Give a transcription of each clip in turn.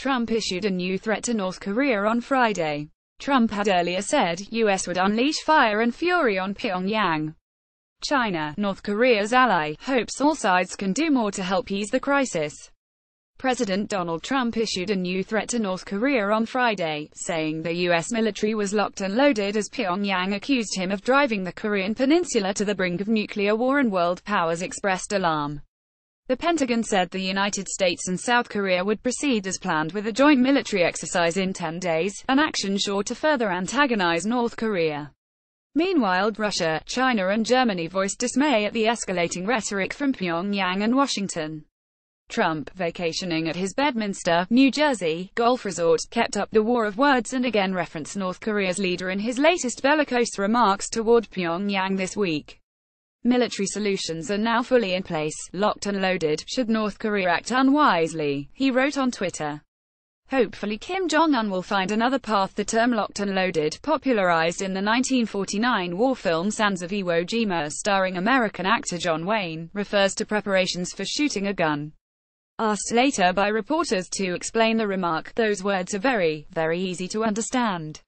Trump issued a new threat to North Korea on Friday. Trump had earlier said, U.S. would unleash fire and fury on Pyongyang. China, North Korea's ally, hopes all sides can do more to help ease the crisis. President Donald Trump issued a new threat to North Korea on Friday, saying the U.S. military was locked and loaded as Pyongyang accused him of driving the Korean peninsula to the brink of nuclear war and world powers expressed alarm. The Pentagon said the United States and South Korea would proceed as planned with a joint military exercise in 10 days, an action sure to further antagonize North Korea. Meanwhile, Russia, China and Germany voiced dismay at the escalating rhetoric from Pyongyang and Washington. Trump, vacationing at his Bedminster, New Jersey, golf resort, kept up the war of words and again referenced North Korea's leader in his latest bellicose remarks toward Pyongyang this week. Military solutions are now fully in place, locked and loaded, should North Korea act unwisely, he wrote on Twitter. Hopefully Kim Jong-un will find another path The term locked and loaded, popularized in the 1949 war film Sands of Iwo Jima starring American actor John Wayne, refers to preparations for shooting a gun. Asked later by reporters to explain the remark, those words are very, very easy to understand.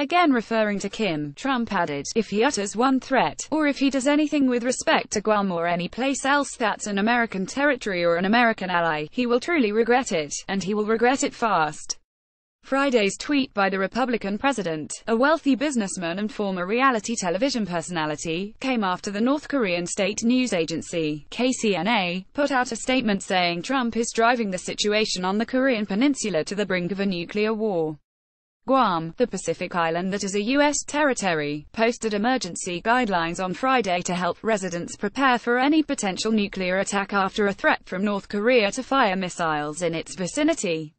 Again referring to Kim, Trump added, if he utters one threat, or if he does anything with respect to Guam or any place else that's an American territory or an American ally, he will truly regret it, and he will regret it fast. Friday's tweet by the Republican president, a wealthy businessman and former reality television personality, came after the North Korean state news agency, KCNA, put out a statement saying Trump is driving the situation on the Korean peninsula to the brink of a nuclear war. Guam, the Pacific island that is a U.S. territory, posted emergency guidelines on Friday to help residents prepare for any potential nuclear attack after a threat from North Korea to fire missiles in its vicinity.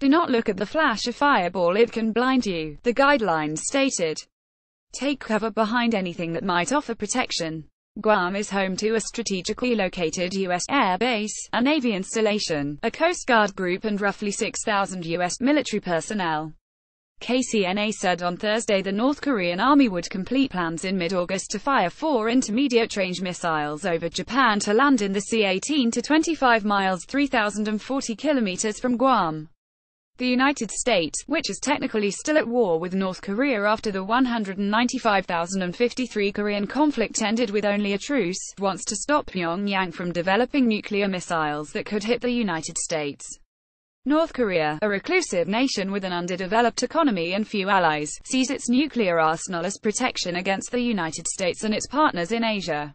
Do not look at the flash of fireball, it can blind you, the guidelines stated. Take cover behind anything that might offer protection. Guam is home to a strategically located U.S. air base, a Navy installation, a Coast Guard group and roughly 6,000 U.S. military personnel. KCNA said on Thursday the North Korean army would complete plans in mid-August to fire four intermediate-range missiles over Japan to land in the sea 18 to 25 miles 3,040 kilometers from Guam. The United States, which is technically still at war with North Korea after the 195,053 Korean conflict ended with only a truce, wants to stop Pyongyang from developing nuclear missiles that could hit the United States. North Korea, a reclusive nation with an underdeveloped economy and few allies, sees its nuclear arsenal as protection against the United States and its partners in Asia.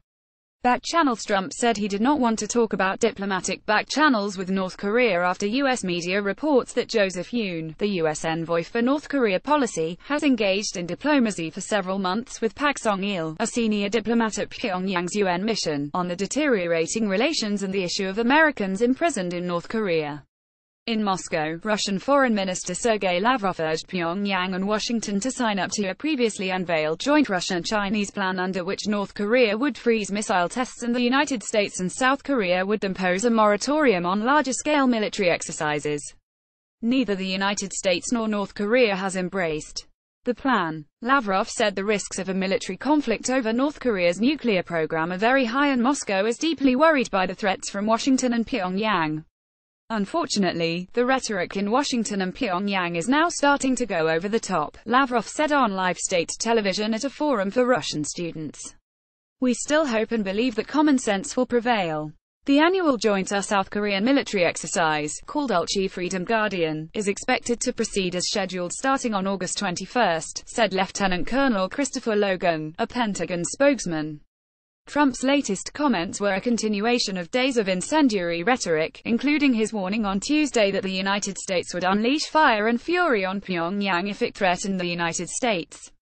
Back channel Trump said he did not want to talk about diplomatic back channels with North Korea after U.S. media reports that Joseph Yun, the U.S. envoy for North Korea policy, has engaged in diplomacy for several months with Pak Song-il, a senior diplomat at Pyongyang's UN mission, on the deteriorating relations and the issue of Americans imprisoned in North Korea. In Moscow, Russian Foreign Minister Sergei Lavrov urged Pyongyang and Washington to sign up to a previously unveiled joint Russian-Chinese plan under which North Korea would freeze missile tests and the United States and South Korea would impose a moratorium on larger-scale military exercises. Neither the United States nor North Korea has embraced the plan. Lavrov said the risks of a military conflict over North Korea's nuclear program are very high and Moscow is deeply worried by the threats from Washington and Pyongyang. Unfortunately, the rhetoric in Washington and Pyongyang is now starting to go over the top, Lavrov said on live state television at a forum for Russian students. We still hope and believe that common sense will prevail. The annual joint US-South Korean military exercise, called Ulchi Freedom Guardian, is expected to proceed as scheduled starting on August 21, said Lieutenant Colonel Christopher Logan, a Pentagon spokesman. Trump's latest comments were a continuation of days of incendiary rhetoric, including his warning on Tuesday that the United States would unleash fire and fury on Pyongyang if it threatened the United States.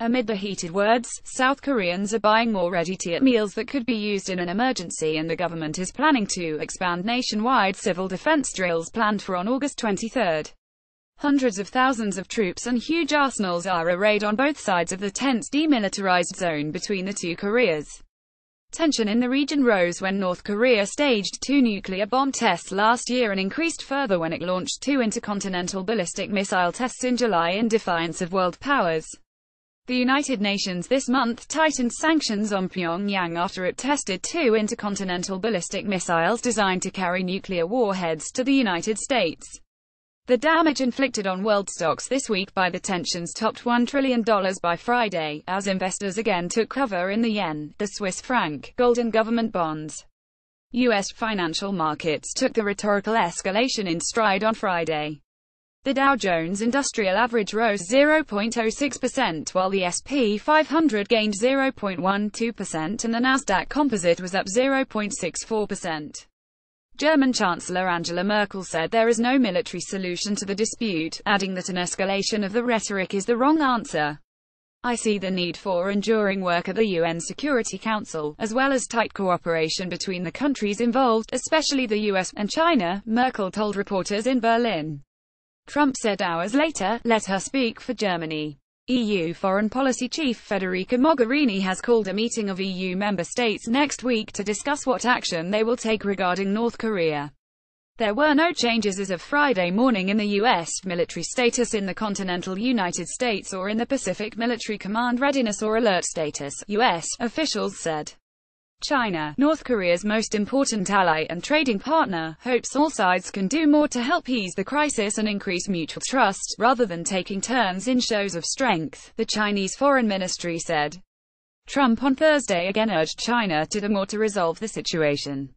Amid the heated words, South Koreans are buying more ready-to-eat meals that could be used in an emergency and the government is planning to expand nationwide civil defense drills planned for on August 23. Hundreds of thousands of troops and huge arsenals are arrayed on both sides of the tense demilitarized zone between the two Koreas. Tension in the region rose when North Korea staged two nuclear bomb tests last year and increased further when it launched two intercontinental ballistic missile tests in July in defiance of world powers. The United Nations this month tightened sanctions on Pyongyang after it tested two intercontinental ballistic missiles designed to carry nuclear warheads to the United States. The damage inflicted on world stocks this week by the tensions topped $1 trillion by Friday, as investors again took cover in the yen, the Swiss franc, gold and government bonds. U.S. financial markets took the rhetorical escalation in stride on Friday. The Dow Jones Industrial Average rose 0.06%, while the SP 500 gained 0.12% and the Nasdaq Composite was up 0.64%. German Chancellor Angela Merkel said there is no military solution to the dispute, adding that an escalation of the rhetoric is the wrong answer. I see the need for enduring work at the UN Security Council, as well as tight cooperation between the countries involved, especially the US and China, Merkel told reporters in Berlin. Trump said hours later, let her speak for Germany. EU Foreign Policy Chief Federica Mogherini has called a meeting of EU member states next week to discuss what action they will take regarding North Korea. There were no changes as of Friday morning in the U.S. military status in the continental United States or in the Pacific Military Command readiness or alert status, U.S. officials said. China, North Korea's most important ally and trading partner, hopes all sides can do more to help ease the crisis and increase mutual trust, rather than taking turns in shows of strength, the Chinese Foreign Ministry said. Trump on Thursday again urged China to do more to resolve the situation.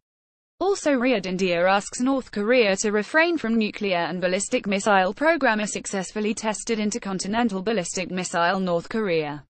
Also Riyadh India asks North Korea to refrain from nuclear and ballistic missile program a successfully tested intercontinental ballistic missile North Korea